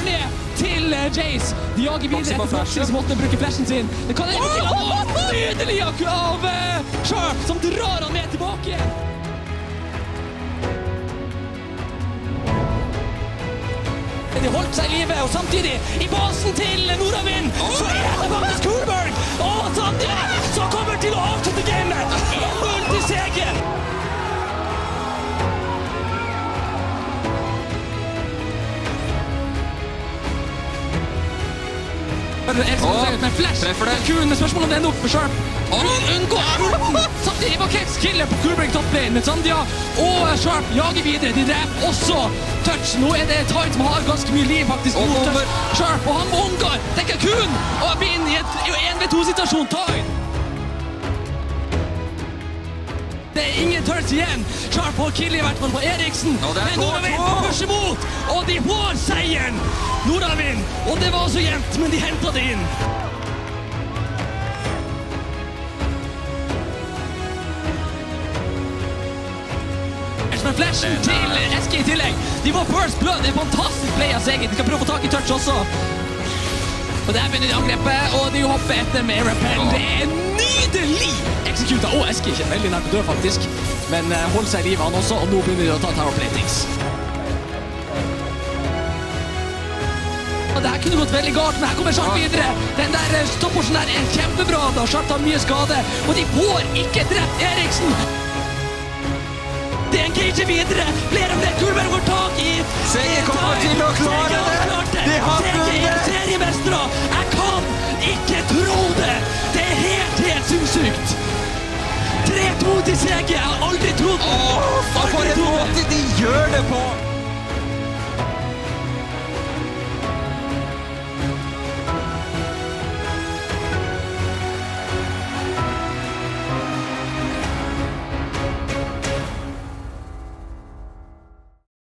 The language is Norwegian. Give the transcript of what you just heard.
går ned til eh, Jace. De jager videre etter Foxy som måtte bruke flashen sin. Det kan hjelpe til. Å, Nydelig av, av eh, Sharp, som drar han med tilbake. De holdt seg i live, og samtidig, i basen til Nordavind, så Men flash treffer det. Kun med spørsmål om det ender opp for Sharp. Og han unngår! Samtidig var Keks killer på Coolberg topplane. Men Sandia og Sharp jager videre. De dreper også Touch. Nå er det Tide som har ganske mye liv faktisk Og mot. Sharp, og han omgår, Tenker kun å bli inn i en 1v2-situasjon. Tide. Ingen turns igjen. Sharp og kill i hvert fall på Eriksen. Er Men Nordavind 2-2. pusher mot, og de får seieren. Nordavind. Og det var så jevnt, men de henta det inn. Men flashen til SK i tillegg. De får first blood. Det er fantastisk play av Segen. De skal prøve å få tak i touch også. Og der begynner de angrepet, og de hopper etter med repel. Det er nydelig eksekuta. Og er ikke veldig nær å død, faktisk. Men eh, holder seg i live, han også. Og nå begynner de å ta tower platings. Og det her kunne gått veldig galt, men her kommer Sharp videre. Den der eh, stopporsen der er kjempebra. da Sharp tar mye skade, og de får ikke drept Eriksen. Det er en cage videre. Flere og flere Kulberg får tak i. Seier kommer til å klare det. 3-2 til Seger. Jeg har